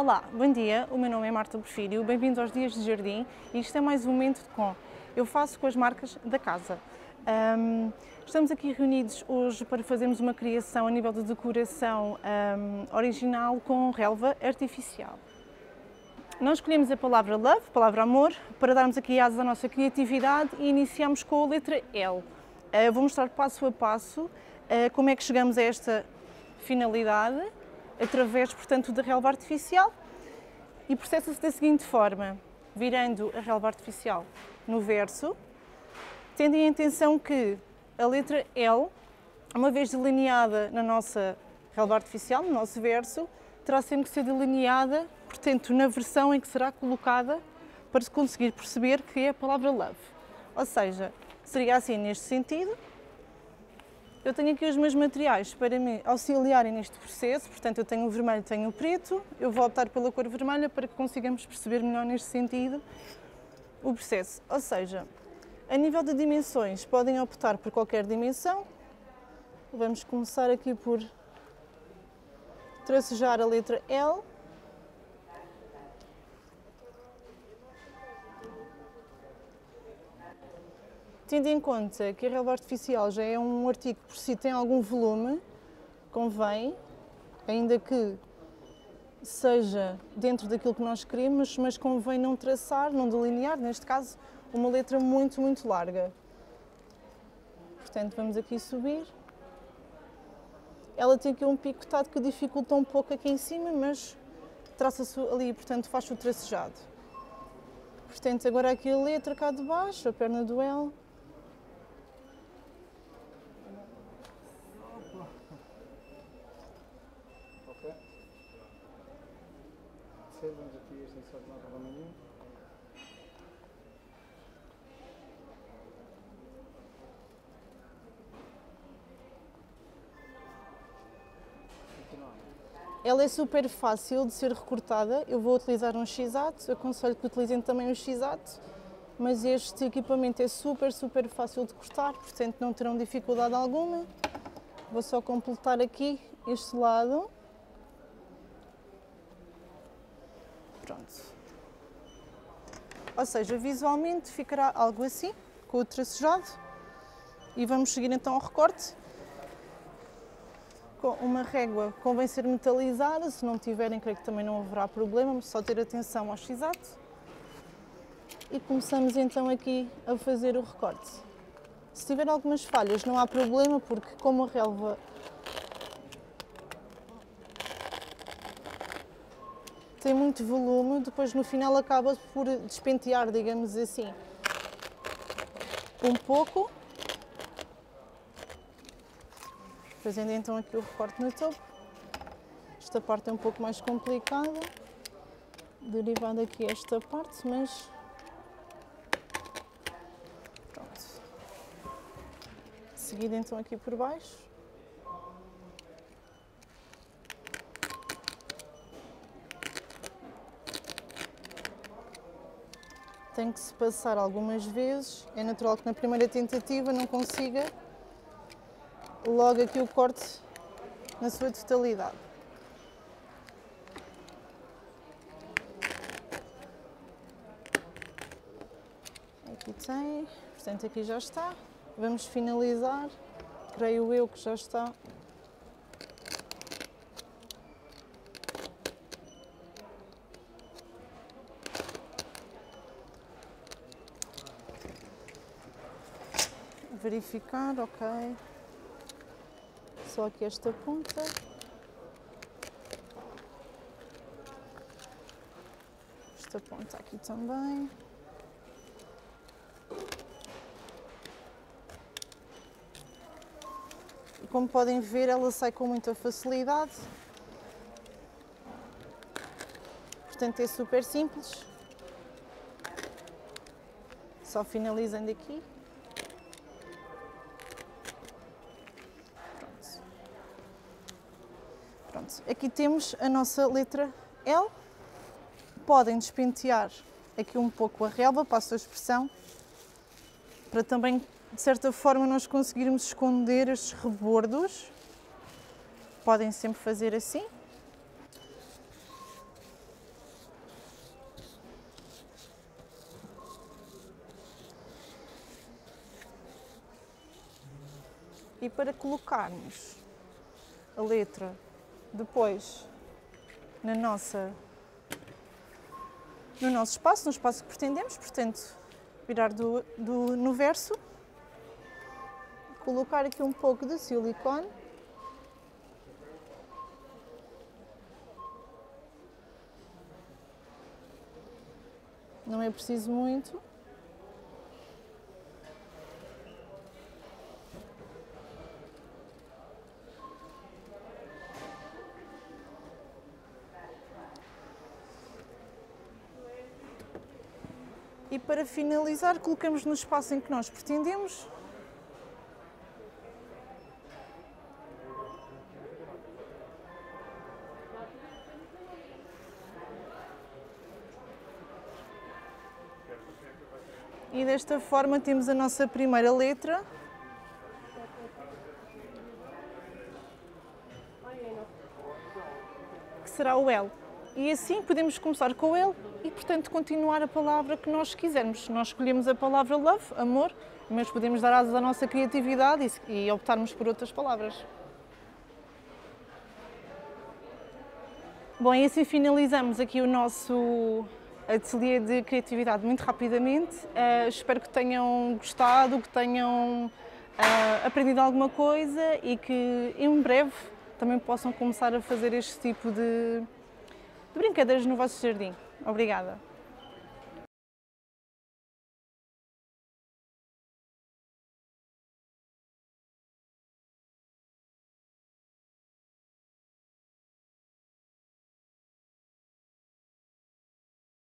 Olá, bom dia. O meu nome é Marta Porfírio. Bem-vindo aos Dias de Jardim e isto é mais um momento de com. Eu faço com as marcas da casa. Um, estamos aqui reunidos hoje para fazermos uma criação a nível de decoração um, original com relva artificial. Nós escolhemos a palavra love, palavra amor, para darmos aqui asas à nossa criatividade e iniciamos com a letra L. Uh, vou mostrar passo a passo uh, como é que chegamos a esta finalidade através, portanto, da relva artificial e processa-se da seguinte forma, virando a relva artificial no verso, tendo em atenção que a letra L, uma vez delineada na nossa relva artificial, no nosso verso, terá sempre que ser delineada, portanto, na versão em que será colocada para se conseguir perceber que é a palavra love. Ou seja, seria assim neste sentido, eu tenho aqui os meus materiais para me auxiliarem neste processo, portanto eu tenho o vermelho, tenho o preto, eu vou optar pela cor vermelha para que consigamos perceber melhor neste sentido o processo. Ou seja, a nível de dimensões, podem optar por qualquer dimensão. Vamos começar aqui por tracejar a letra L. Tendo em conta que a relva artificial já é um artigo que por si tem algum volume, convém, ainda que seja dentro daquilo que nós queremos, mas convém não traçar, não delinear, neste caso, uma letra muito, muito larga. Portanto, vamos aqui subir. Ela tem aqui um picotado que dificulta um pouco aqui em cima, mas traça-se ali, portanto, faz o tracejado. Portanto, agora aqui a letra cá de baixo, a perna do L. nenhum. Ela é super fácil de ser recortada. Eu vou utilizar um X-Ato, aconselho que utilizem também um X-Ato, mas este equipamento é super, super fácil de cortar, portanto não terão dificuldade alguma. Vou só completar aqui este lado. Pronto. Ou seja, visualmente ficará algo assim, com o tracejado. E vamos seguir então ao recorte. Com uma régua convém ser metalizada, se não tiverem creio que também não haverá problema, só ter atenção ao x-ato. E começamos então aqui a fazer o recorte. Se tiver algumas falhas não há problema, porque como a relva tem muito volume, depois no final acaba por despentear, digamos assim, um pouco. Fazendo então aqui o recorte no topo. Esta parte é um pouco mais complicada, derivada aqui esta parte, mas. Seguido então aqui por baixo. Tem que se passar algumas vezes. É natural que na primeira tentativa não consiga logo aqui o corte na sua totalidade. Aqui tem, portanto aqui já está. Vamos finalizar, creio eu que já está verificar, ok. Só aqui esta ponta. Esta ponta aqui também. E como podem ver, ela sai com muita facilidade. Portanto, é super simples. Só finalizando aqui. Portanto, aqui temos a nossa letra L. Podem despentear aqui um pouco a relva, passo a expressão, para também, de certa forma, nós conseguirmos esconder estes rebordos. Podem sempre fazer assim. E para colocarmos a letra depois na nossa, no nosso espaço, no espaço que pretendemos, portanto, virar do, do, no verso, colocar aqui um pouco de silicone. Não é preciso muito. E para finalizar, colocamos no espaço em que nós pretendemos. E desta forma temos a nossa primeira letra. Que será o L. E assim podemos começar com o L portanto, continuar a palavra que nós quisermos. Nós escolhemos a palavra love, amor, mas podemos dar asas à nossa criatividade e, e optarmos por outras palavras. Bom, e assim finalizamos aqui o nosso ateliê de criatividade muito rapidamente. Uh, espero que tenham gostado, que tenham uh, aprendido alguma coisa e que em breve também possam começar a fazer este tipo de, de brincadeiras no vosso jardim. Obrigada.